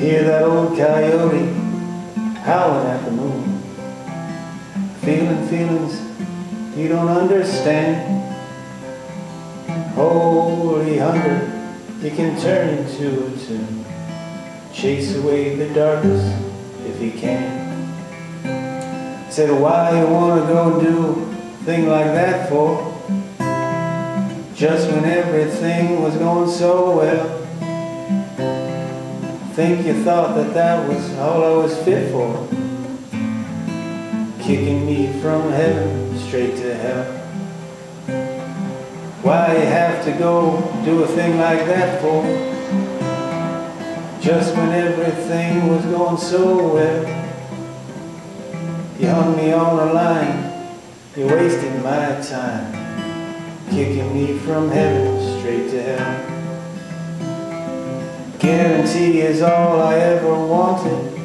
Hear that old coyote howling at the moon. Feeling feelings you don't understand. Holy hunger he can turn into a tune. Chase away the darkness if he can. Said, why you wanna go do a thing like that for? Just when everything was going so well. Think you thought that that was all I was fit for. Kicking me from heaven straight to hell. Why you have to go do a thing like that for? Just when everything was going so well. You hung me on a line, you wasted my time. Kicking me from heaven straight to hell. Guarantee is all I ever wanted.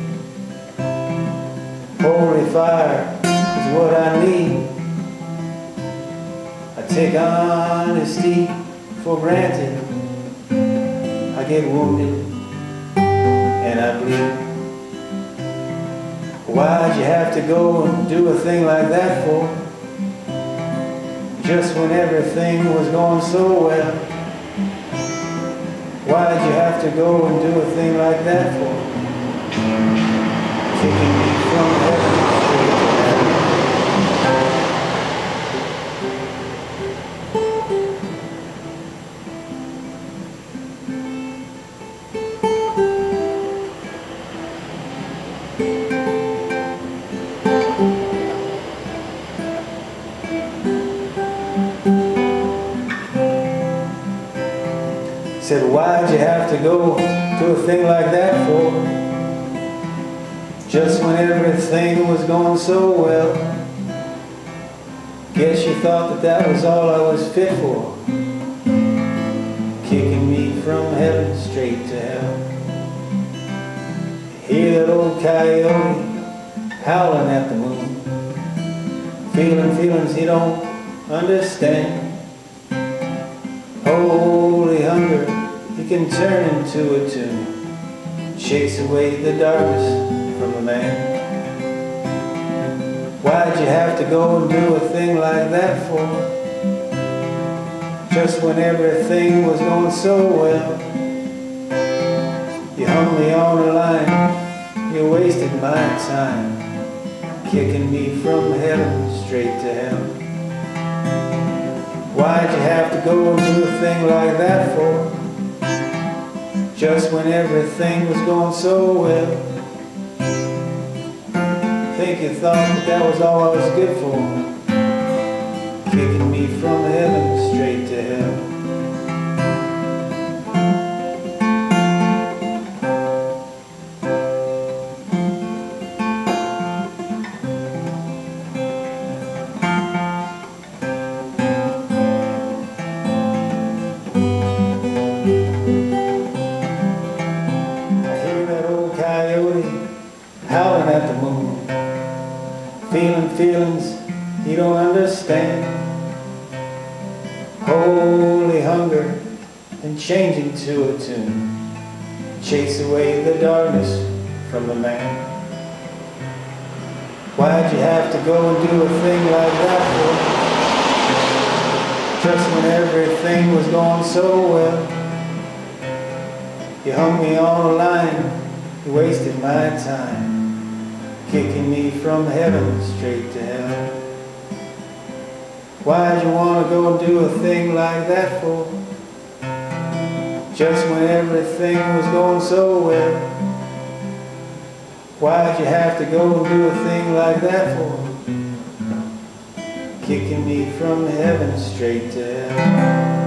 Holy fire is what I need. I take honesty for granted. I get wounded and I bleed. Why'd you have to go and do a thing like that for? Just when everything was going so well. Why'd you have to go and do a thing like that for? Kicking me from heaven Said, why'd you have to go do a thing like that for? Just when everything was going so well. Guess you thought that that was all I was fit for. Kicking me from heaven straight to hell. Hear that old coyote howling at the moon. Feeling feelings he don't understand. Holy hunger, he can turn into a tune. Chase away the darkness from a man. Why'd you have to go and do a thing like that for? Just when everything was going so well. You hung me on a line, you wasted my time. Kicking me from heaven straight to hell. Why'd you have to go do a thing like that for? Just when everything was going so well. Think you thought that that was all I was good for. Kicking me from heaven at the moon, feeling feelings he don't understand. Holy hunger and changing to a tune, chase away the darkness from the man. Why'd you have to go and do a thing like that for? Just when everything was going so well. You hung me on a line, you wasted my time, kicking me from heaven straight to hell. Why'd you want to go and do a thing like that for? Just when everything was going so well. Why'd you have to go and do a thing like that for? Kicking me from heaven straight to hell.